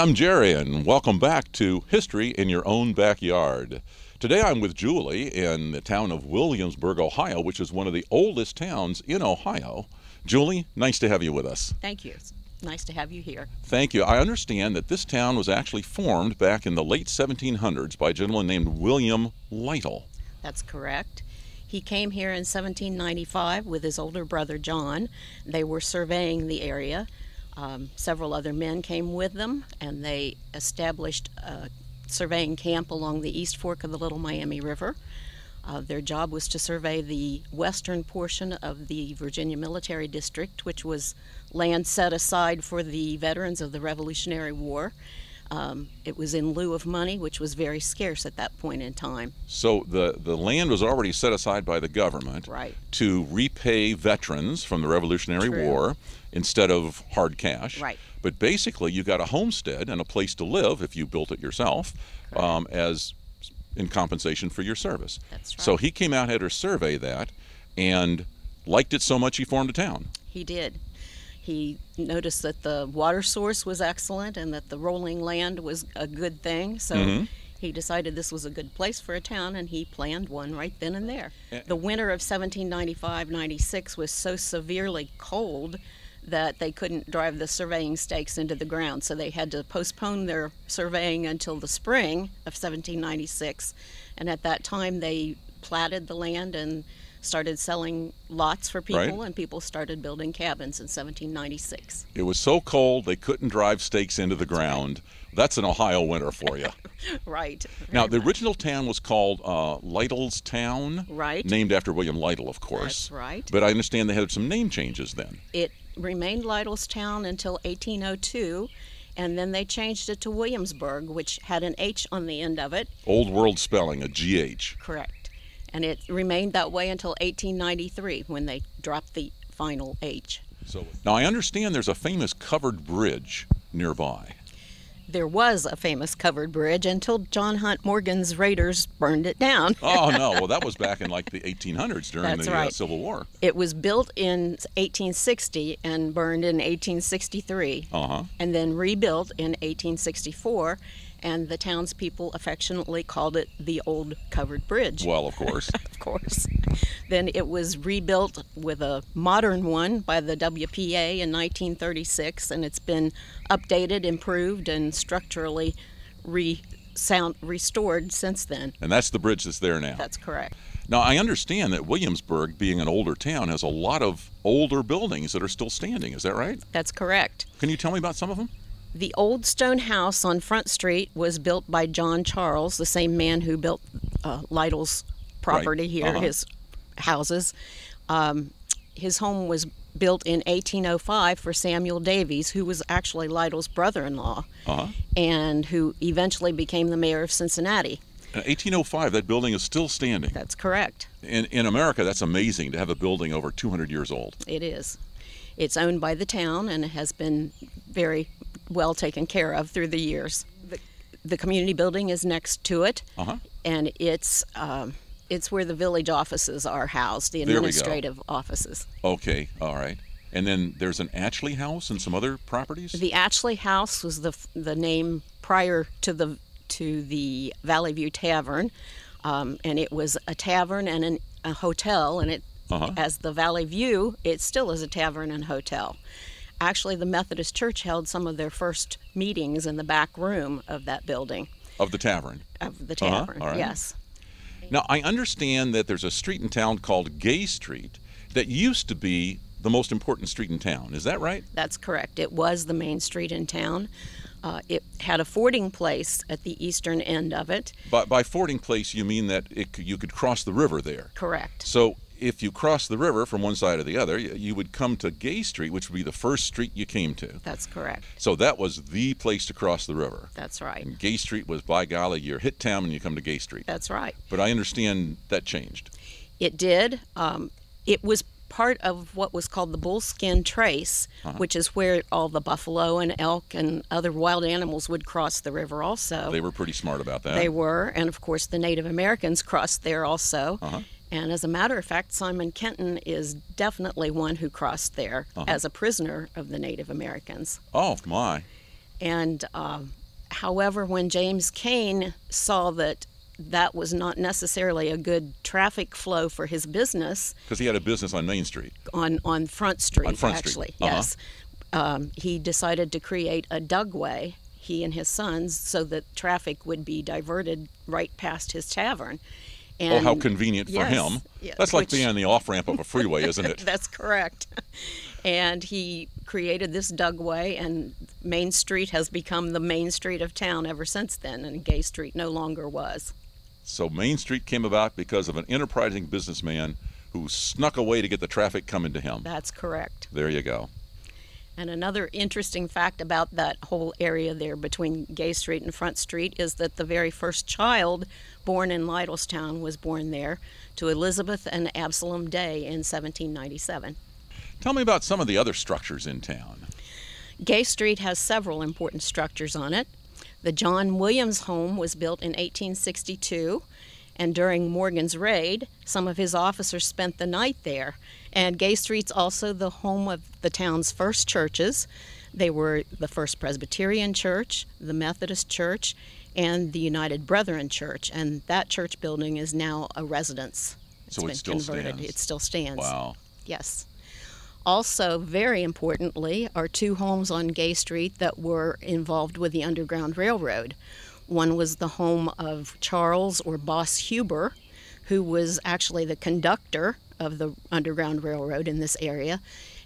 I'm Jerry, and welcome back to History in Your Own Backyard. Today I'm with Julie in the town of Williamsburg, Ohio, which is one of the oldest towns in Ohio. Julie, nice to have you with us. Thank you. It's nice to have you here. Thank you. I understand that this town was actually formed back in the late 1700s by a gentleman named William Lytle. That's correct. He came here in 1795 with his older brother John. They were surveying the area. Um, several other men came with them, and they established a surveying camp along the east fork of the Little Miami River. Uh, their job was to survey the western portion of the Virginia Military District, which was land set aside for the veterans of the Revolutionary War. Um, it was in lieu of money, which was very scarce at that point in time. So the, the land was already set aside by the government Right. to repay veterans from the Revolutionary True. War instead of hard cash. Right. But basically, you got a homestead and a place to live if you built it yourself um, as in compensation for your service. That's right. So he came out had to survey that and liked it so much he formed a town. He did. He noticed that the water source was excellent and that the rolling land was a good thing. So Mhm. he decided this was a good place for a town and he planned one right then and there. The winter of 1795 96 was so severely cold that they couldn't drive the surveying stakes into the ground. So they had to postpone their surveying until the spring of 1796. And at that time, they platted the land and started selling lots for people, Right. and people started building cabins in 1796. It was so cold they couldn't drive stakes into the ground. That's an Ohio winter for you. Right. now, the original town was called uh, Lytle's Town, Right. named after William Lytle, of course. That's right. But I understand they had some name changes then. It remained Lytlestown until 1802, and then they changed it to Williamsburg, which had an H on the end of it. Old world spelling, a GH. Correct. And it remained that way until 1893 when they dropped the final H. So now I understand there's a famous covered bridge nearby. There was a famous covered bridge until John Hunt Morgan's raiders burned it down. Oh no, well that was back in like the 1800s during That's the uh, right. Civil War. It was built in 1860 and burned in 1863. Uh huh. and then rebuilt in 1864, and the townspeople affectionately called it the Old Covered Bridge. Well, of course. of course. then it was rebuilt with a modern one by the WPA in 1936, and it's been updated, improved, and structurally re- sound restored since then. and that's the bridge that's there now. That's correct. Now I understand that Williamsburg, being an older town, has a lot of older buildings that are still standing. Is that right? That's correct. Can you tell me about some of them? The old stone house on Front Street was built by John Charles, the same man who built uh, Lytle's property here, Uh-huh. his houses. Um, his home was built in 1805 for Samuel Davies, who was actually Lytle's brother in law Uh huh. and who eventually became the mayor of Cincinnati. In 1805, that building is still standing. That's correct. In, in America, that's amazing to have a building over 200 years old. It is. It's owned by the town and it has been very well taken care of through the years. The, the community building is next to it, Uh huh. and it's um, it's where the village offices are housed, the There we go. administrative offices. Okay, all right. And then there's an Atchley House and some other properties. The Atchley House was the the name prior to the to the Valley View Tavern, um, and it was a tavern and an, a hotel, and it Uh-huh. as the Valley View, it still is a tavern and hotel. Actually, the Methodist Church held some of their first meetings in the back room of that building of the tavern. of the Uh-huh, tavern. Yes, Now, I understand that there's a street in town called Gay Street that used to be the most important street in town. Is that right? That's correct. It was the main street in town. Uh, it had a fording place at the eastern end of it. By, by fording place, you mean that it, you could cross the river there. Correct. So if you cross the river from one side to the other, you, would come to Gay Street, which would be the first street you came to. That's correct. So that was the place to cross the river. That's right. And Gay Street was, by golly, you're hit town and you come to Gay Street. That's right. But I understand that changed. It did. Um, it was part of what was called the Bullskin Trace, which is where all the buffalo and elk and other wild animals would cross the river also. They were pretty smart about that. They were, and of course the Native Americans crossed there also. Uh-huh. And as a matter of fact, Simon Kenton is definitely one who crossed there Uh-huh. as a prisoner of the Native Americans. Oh, my. And um, however, when James Kane saw that that was not necessarily a good traffic flow for his business Because he had a business on Main Street. on on Front Street, On Front Street, actually, uh-huh. yes, um, he decided to create a Dugway. He and his sons, so that traffic would be diverted right past his tavern. And oh, how convenient for him. yeah, That's like which- being on the off ramp of a freeway, isn't it? That's correct. And he created this Dugway, and Main Street has become the main street of town ever since then, and Gay Street no longer was. So Main Street came about because of an enterprising businessman who snuck away to get the traffic coming to him. That's correct. There you go. And another interesting fact about that whole area there between Gay Street and Front Street is that the very first child born in Lytlestown was born there to Elizabeth and Absalom Day in 1797. Tell me about some of the other structures in town. Gay Street has several important structures on it. The John Williams home was built in 1862, and during Morgan's raid, some of his officers spent the night there. And Gay Street's also the home of the town's first churches. They were the First Presbyterian Church, the Methodist Church, and the United Brethren Church, and that church building is now a residence. So it been still converted. stands. It still stands. Wow. Yes. Also, very importantly, are two homes on Gay Street that were involved with the Underground Railroad. One was the home of Charles or Boss Huber, who was actually the conductor of the Underground Railroad in this area.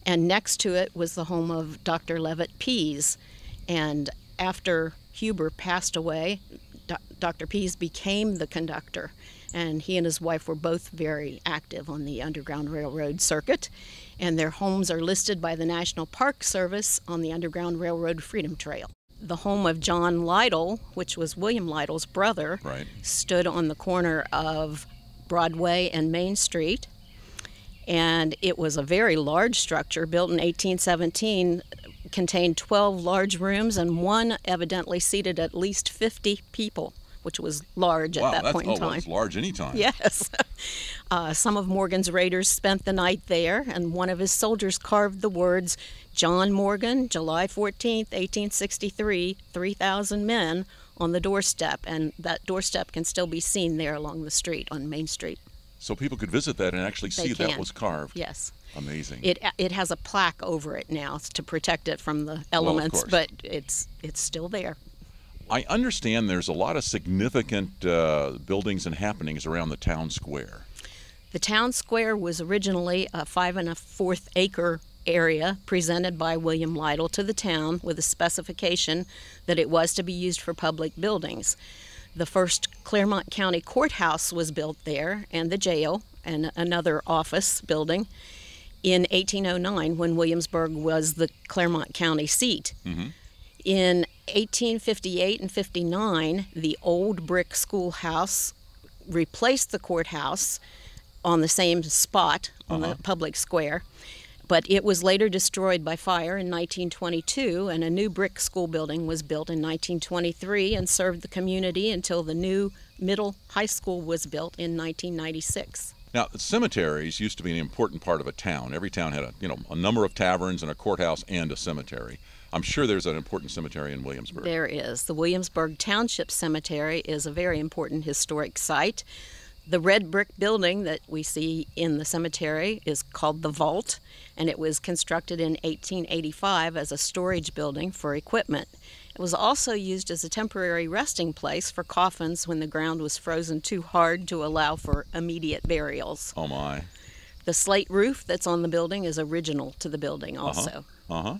And next to it was the home of Dr. Levitt Pease. And after Huber passed away, Dr. Pease became the conductor. And he and his wife were both very active on the Underground Railroad circuit. And their homes are listed by the National Park Service on the Underground Railroad Freedom Trail. The home of John Lytle, which was William Lytle's brother, Right. stood on the corner of Broadway and Main Street. And it was a very large structure built in 1817, contained 12 large rooms, and one evidently seated at least 50 people, which was large wow, at that that's point oh, in well, time. it's large anytime. Yes. Uh, some of Morgan's raiders spent the night there, and one of his soldiers carved the words John Morgan, July 14th, 1863, 3,000 men on the doorstep, and that doorstep can still be seen there along the street on Main Street. So people could visit that and actually They see that was carved. Yes. Amazing. It, it has a plaque over it now to protect it from the elements, course. but it's it's still there. I understand there's a lot of significant uh, buildings and happenings around the town square. The town square was originally a five and a fourth acre area presented by William Lytle to the town with a specification that it was to be used for public buildings. The first Clermont County Courthouse was built there, and the jail, and another office building in 1809 when Williamsburg was the Clermont County seat. Mm-hmm. In 1858 and 59, the old brick schoolhouse replaced the courthouse on the same spot on the uh-huh. public square. But it was later destroyed by fire in 1922, and a new brick school building was built in 1923 and served the community until the new middle high school was built in 1996. Now, cemeteries used to be an important part of a town. Every town had a you know a number of taverns and a courthouse and a cemetery. I'm sure there's an important cemetery in Williamsburg. There is. The Williamsburg Township Cemetery is a very important historic site. The red brick building that we see in the cemetery is called the Vault, and it was constructed in 1885 as a storage building for equipment. It was also used as a temporary resting place for coffins when the ground was frozen too hard to allow for immediate burials. Oh my. The slate roof that's on the building is original to the building, also. Uh huh.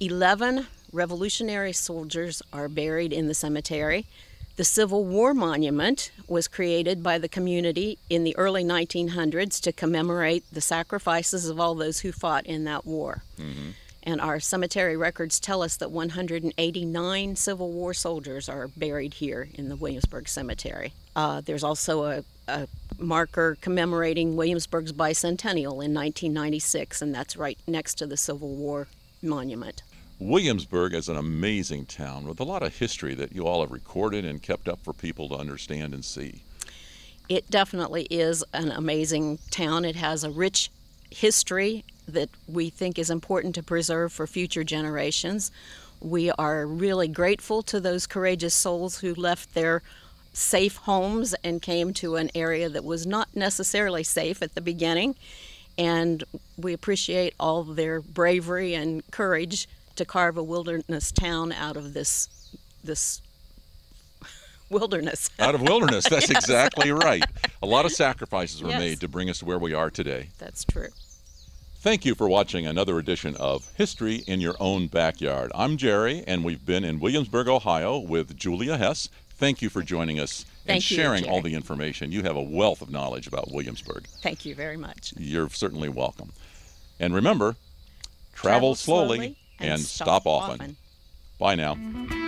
11 Revolutionary soldiers are buried in the cemetery. The Civil War Monument was created by the community in the early 1900s to commemorate the sacrifices of all those who fought in that war. And our cemetery records tell us that 189 Civil War soldiers are buried here in the Williamsburg Cemetery. Uh, there's also a, a marker commemorating Williamsburg's bicentennial in 1996, and that's right next to the Civil War Monument. Williamsburg is an amazing town with a lot of history that you all have recorded and kept up for people to understand and see. It definitely is an amazing town. It has a rich history that we think is important to preserve for future generations. We are really grateful to those courageous souls who left their safe homes and came to an area that was not necessarily safe at the beginning. And we appreciate all their bravery and courage to carve a wilderness town out of this this wilderness. Out of wilderness. That's yes. exactly right. A lot of sacrifices were yes. made to bring us to where we are today. That's true. Thank you for watching another edition of History in Your Own Backyard. I'm Jerry, and we've been in Williamsburg, Ohio with Julia Hess. Thank you for joining us and you, sharing Jerry. all the information. You have a wealth of knowledge about Williamsburg. Thank you very much. You're certainly welcome. And remember, travel, travel slowly, slowly, and, and stop, stop often. often. Bye now. Mm-hmm.